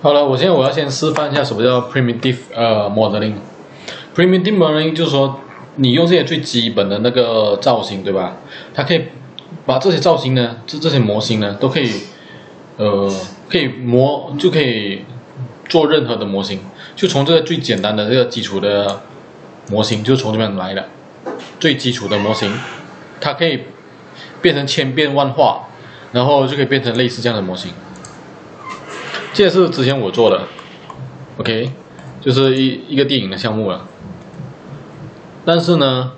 好了，我现在我要先示范一下什么叫 primitive 呃 modeling。primitive modeling 就是说，你用这些最基本的那个造型，对吧？它可以把这些造型呢，这这些模型呢，都可以呃可以模就可以做任何的模型，就从这个最简单的这个基础的模型，就从这边来的最基础的模型，它可以变成千变万化，然后就可以变成类似这样的模型。这是之前我做的，OK，就是一一个电影的项目了。但是呢，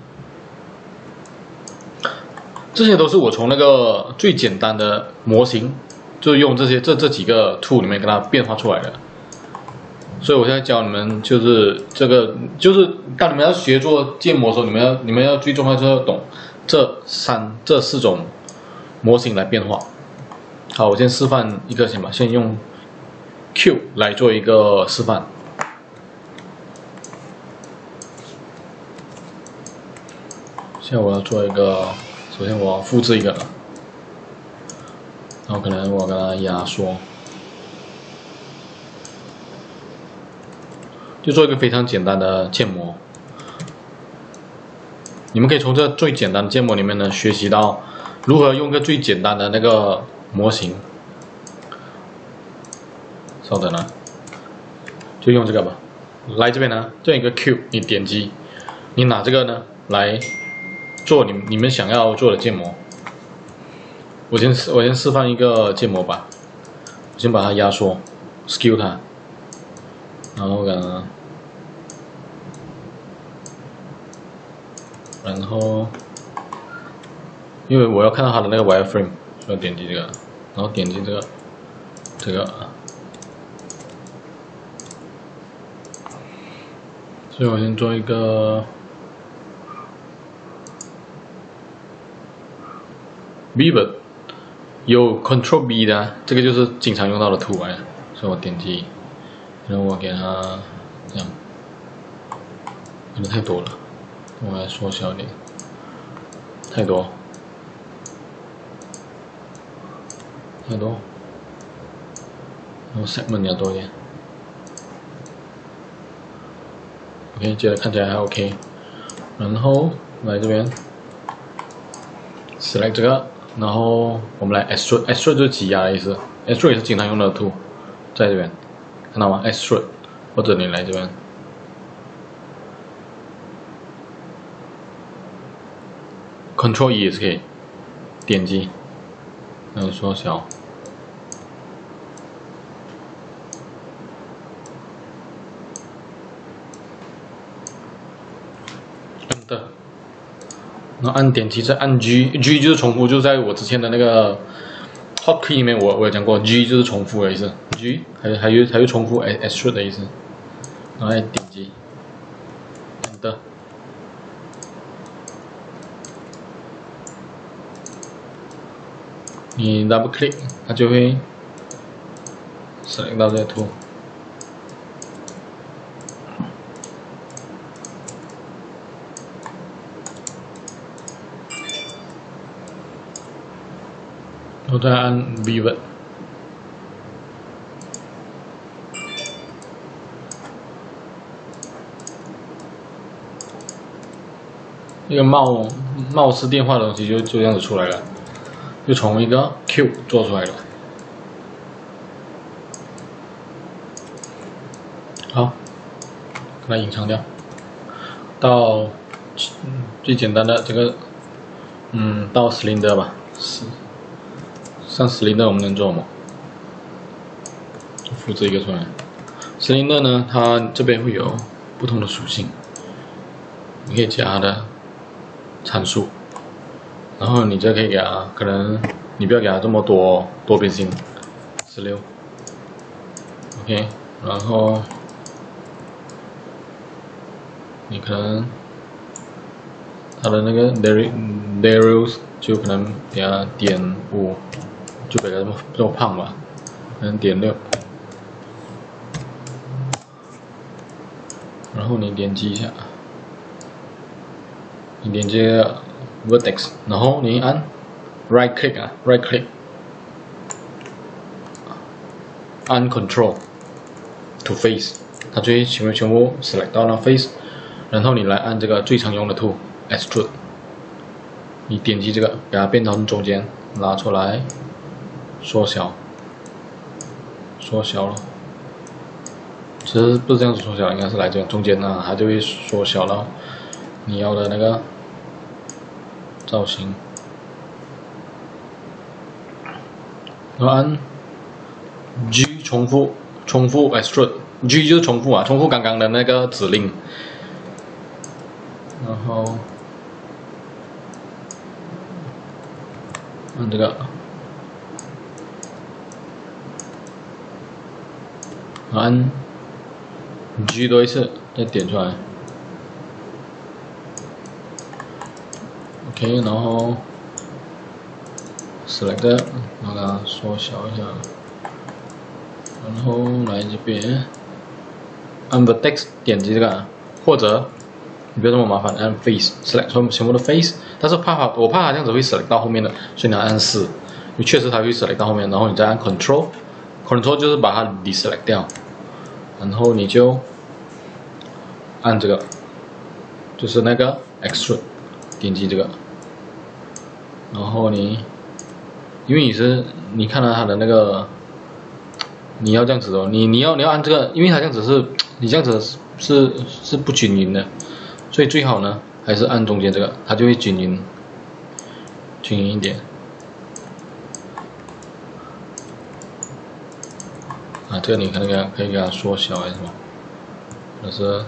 这些都是我从那个最简单的模型，就用这些这这几个 tool 里面给它变化出来的。所以我现在教你们，就是这个，就是当你们要学做建模的时候，你们要你们要最重要就是要懂这三这四种模型来变化。好，我先示范一个先吧，先用。Q 来做一个示范。现在我要做一个，首先我要复制一个，然后可能我给它压缩，就做一个非常简单的建模。你们可以从这最简单的建模里面呢，学习到如何用个最简单的那个模型。稍等呢，就用这个吧。来这边呢，这样一个 Q，你点击，你拿这个呢来做你你们想要做的建模。我先我先示范一个建模吧，我先把它压缩，Scale 它，然后呢，然后因为我要看到它的那个 Wireframe，所以点击这个，然后点击这个，这个啊。所以我先做一个 Vivid，有 Control B 的，这个就是经常用到的图案。所以我点击，然后我给它这样，可能太多了，我来缩小点，太多，太多，然后 Segment 要多一点。OK，觉得看起来还 OK，然后来这边，select 这个，然后我们来 extrude，extrude 就是挤压的意思，extrude 也是经常用的 tool，在这边，看到吗？extrude，或者你来这边，Control E 也是可以，点击，然后缩小。的，然后按点击再按 G，G 就是重复，就在我之前的那个 Hotkey 里面，我我有讲过，G 就是重复的意思，G 还还有还有重复 S 的意思，然后点击，的，你 Double Click 它就会 select 到这个图。我再按 V 一个貌貌似电话的东西就就这样子出来了，就从一个 Q 做出来了。好，把它隐藏掉。到最简单的这个，嗯，到 Cylinder 吧，是。像 cylinder 我们能做吗？复制一个出来。cylinder 呢，它这边会有不同的属性，你可以加它的参数，然后你就可以给它，可能你不要给它这么多多边形，十六，OK，然后你可能它的那个 derives 就可能给它点五。就给它这么这么胖吧，可能点六，然后你点击一下，你点击 vertex，然后你按 right click 啊，right click，按 control，to face，它就会全部全部 select 到那 face，然后你来按这个最常用的 tool extrude，你点击这个，给它变成中间，拉出来，缩小，缩小了。其实不是这样子缩小，应该是来这中间呢，它就会缩小了你要的那个造型。然后按 G 重复，重复 extrude，G 就是重复啊，重复刚刚的那个指令。然后按这个，按。G 多一次，再点出来。OK，然后 Select，把它缩小一下，然后来这边按 the text 点击这个，或者你不要这么麻烦，按 Face，Select 全部的 Face，但是怕怕我怕它这样子会 Select 到后面的，所以你要按四，因为确实它会 Select 到后面，然后你再按 Control Ctrl 就是把它 Deselect 掉。然后你就按这个，就是那个 X 键点击这个，然后你，因为你是你看到它的那个，你要这样子哦，你你要你要按这个，因为它这样子是，你这样子是是不均匀的，所以最好呢还是按中间这个，它就会均匀，均匀一点。这个你可能给它可以给它缩小还是什么，或者是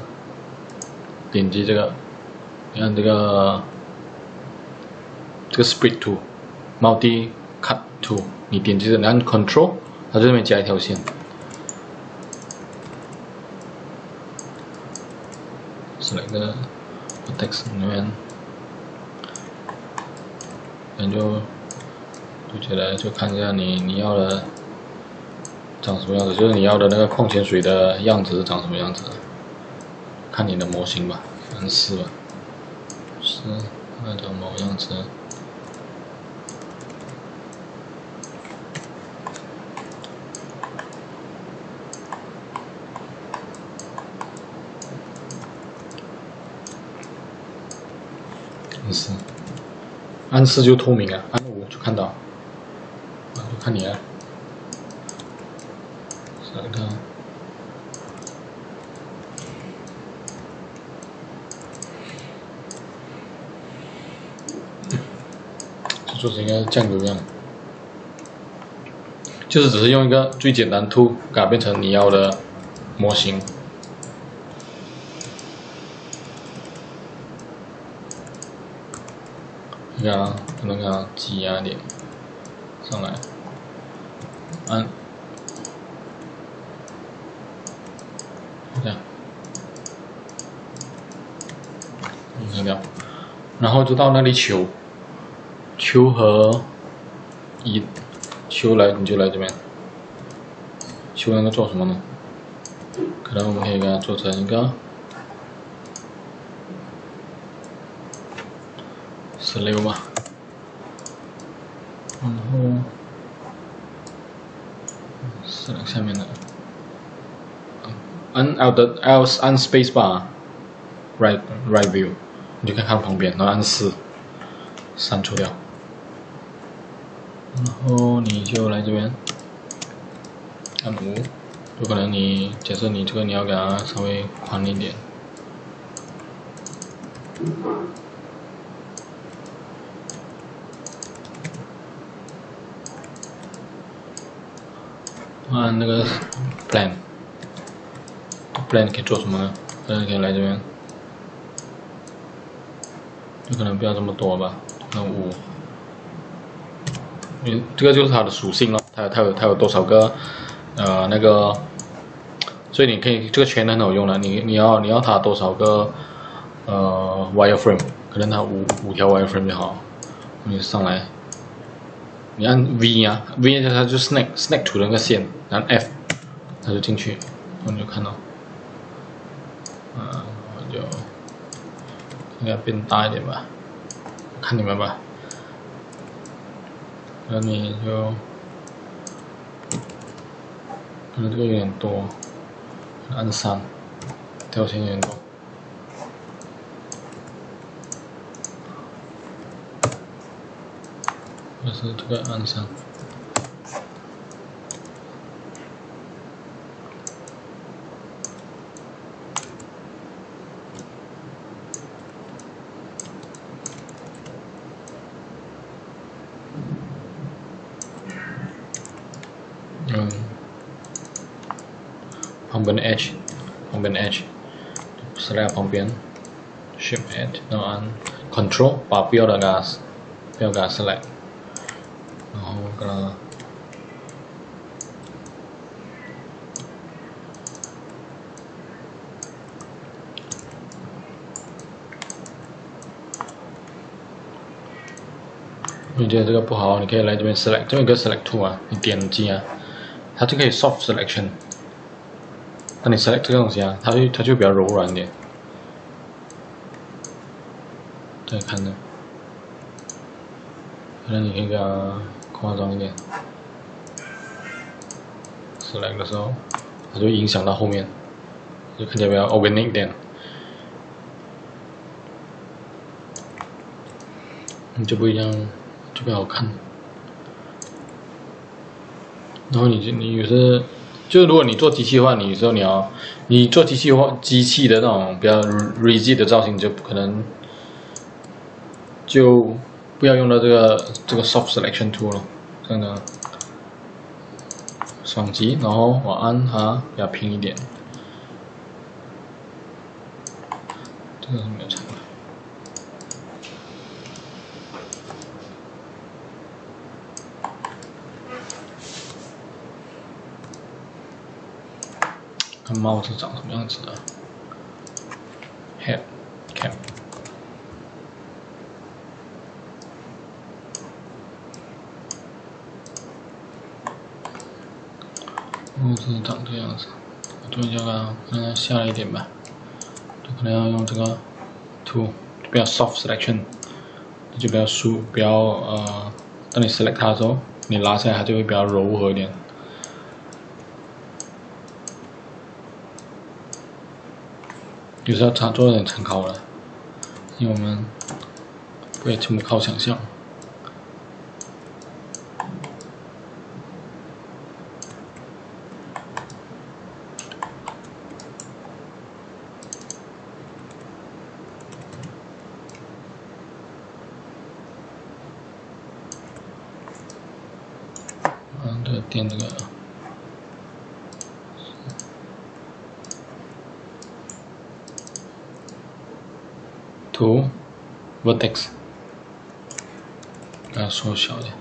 点击这个，你看这个这个 Split Tool，Multi Cut Tool，你点击这个，按 Control，它这边加一条线，是那个 Text 里面，那就就起来就看一下你你要的。长什么样子？就是你要的那个矿泉水的样子长什么样子？看你的模型吧，三四吧，是那种某样子。四，按四就透明啊，按五就看到，就看你啊。看看，就做成一个酱油样，就是只是用一个最简单图改变成你要的模型。你看啊，不能给它挤压点上来，按。这样，看掉，然后就到那里求，求和一求来你就来这边，求能够做什么呢？可能我们可以给它做成一个十六吧，然后是下面的。按 L 的 L 按 Space Bar，Right Right View，你就可以看旁边，然后按四，删除掉，然后你就来这边，按五，有可能你假设你这个你要给它稍微宽一点，按那个 Plan，Plan 可以做什么呢？可能可以来这边，可能不要这么多吧，那五，你这个就是它的属性了，它它有它有多少个呃那个，所以你可以这个圈很好用的，你你要你要它多少个呃 wireframe，可能它五五条 wireframe 就好，你上来，你按 V 啊，V 它就 snake snake 出那个线，然后 F 它就进去，你就看到。啊，我就应该变大一点吧，看你们吧。那你就，可能这个有点多，按三，调性员工，就是这个按三。嗯，旁边的 edge，旁边的 edge，select 旁边，shift edge，然后按 control 把标的 gas，标 gas select，然后跟它。你觉得这个不好，你可以来这边 select，这边有个 select tool 啊，你点击啊。它就可以 soft selection，那你 select 这个东西啊，它就它就比较柔软一点。再看呢，可能你可以给它夸张一点，select 的时候，它就影响到后面，就看起来比较 organic 一点，就不一样，就比较好看。然后你就你有时，就如果你做机器的话，你有时候你要，你做机器化机器的那种比较 rigid 的造型，就不可能，就不要用到这个这个 soft selection tool 了，这样的，双击，然后我按它比较平一点，这个是没有差。帽子长什么样子的，head cap，帽子长这样子，做一下吧，可能要下一点吧，就可能要用这个 tool 比较 soft selection，就比较舒，比较呃，当你 select 它的时候，你拉下来它就会比较柔和一点。有时候他做点参考了，因为我们不要全部靠想象。嗯，对，点这个。to vertex 把它缩小点，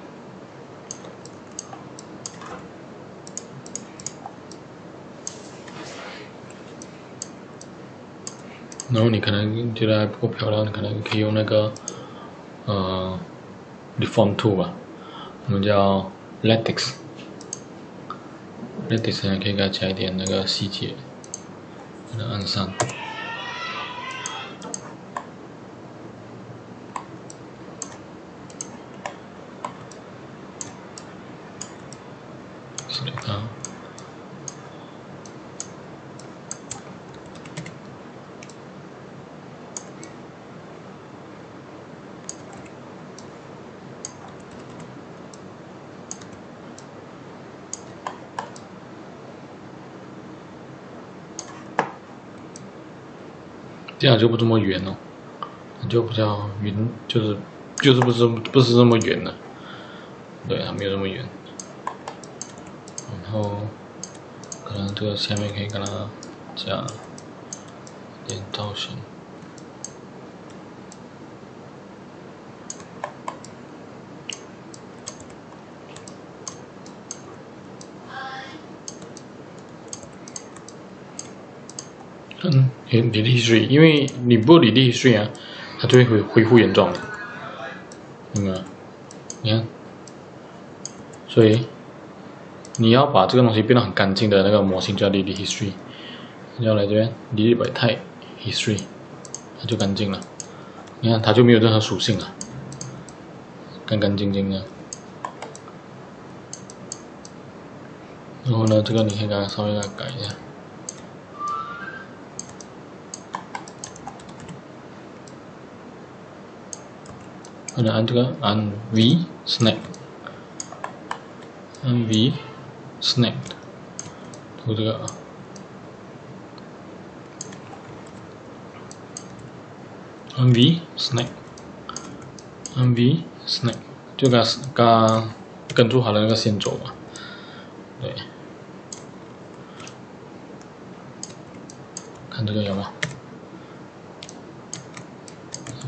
然后你可能觉得还不够漂亮，你可能可以用那个呃 deform tool 吧，我们叫 lattice，lattice 呢可以给它加一点那个细节，给它按上。啊，这样就不这么圆了，就比较匀，就是就是不是不是这么圆了，对，它没有这么圆。然后，可能这个下面可以跟它加点造型。嗯，理理水，因为你不理理水啊，它就会恢恢复原状的，明白？你看，所以。你要把这个东西变得很干净的那个模型叫 Lily History，你要来这边 Lily by Type History，它就干净了。你看它就没有任何属性了，干干净净的。然后呢，这个你可以给它稍微给它改一下，可能按这个按 V snap，按 V snap，涂这个，按 V snap，按 V snap，就跟跟跟住好的那个线走嘛，对，看这个有吗？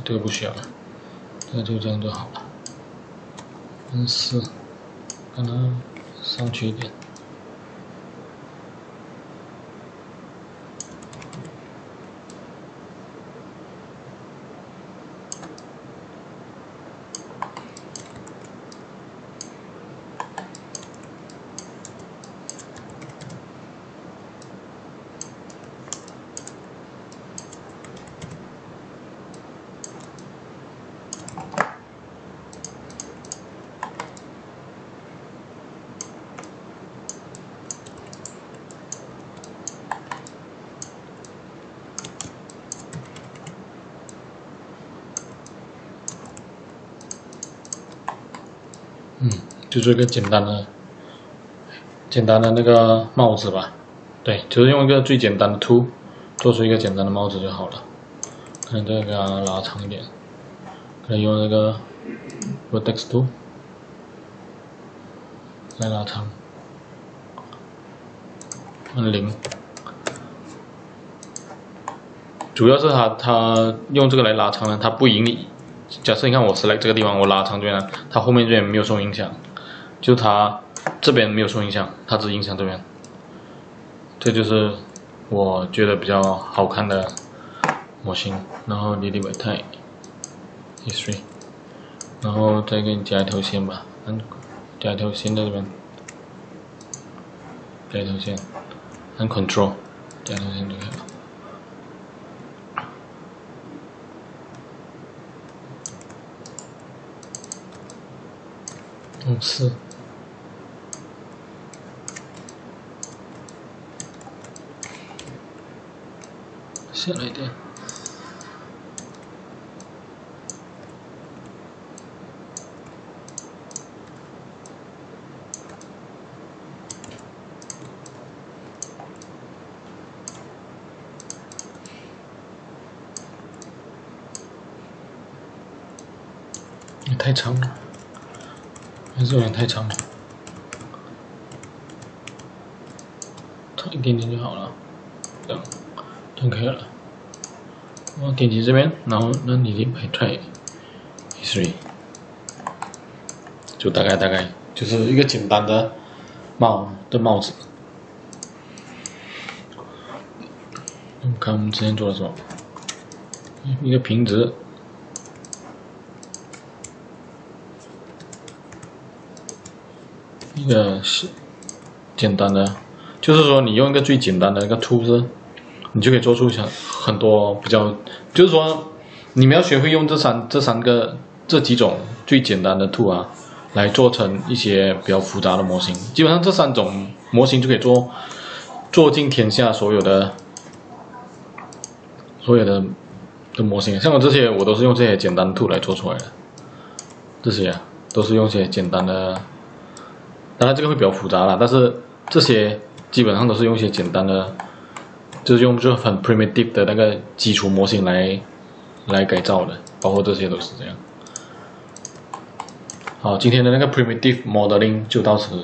这个不需要了。那就这样就好了，嗯，四，让它上去一点。嗯，就做一个简单的、简单的那个帽子吧。对，就是用一个最简单的图做出一个简单的帽子就好了。可能这个给它拉长一点，可以用那个 vertex tool 来拉长，按零。主要是它它用这个来拉长呢，它不影你。假设你看我 select 这个地方，我拉长这边，它后面这边没有受影响，就它这边没有受影响，它只影响这边。这就是我觉得比较好看的模型。然后 delete type，history，然后再给你加一条线吧，按加一条线在这边，加一条线，按 Control，加一条线就可以了。嗯，是。下来一点。你太长了。还是有点太长了，长一点点就好了，这样就可以了。我点击这边，然后那你的拍出来，three，就大概大概就是一个简单的帽的帽子。看我们之前做了什么，一个平直。一个是简单的，就是说你用一个最简单的一个图示，你就可以做出很很多比较，就是说你们要学会用这三这三个这几种最简单的图啊，来做成一些比较复杂的模型。基本上这三种模型就可以做做尽天下所有的所有的的模型。像我这些，我都是用这些简单图来做出来的，这些都是用些简单的。当然这个会比较复杂了，但是这些基本上都是用一些简单的，就是用就很 primitive 的那个基础模型来来改造的，包括这些都是这样。好，今天的那个 primitive modeling 就到此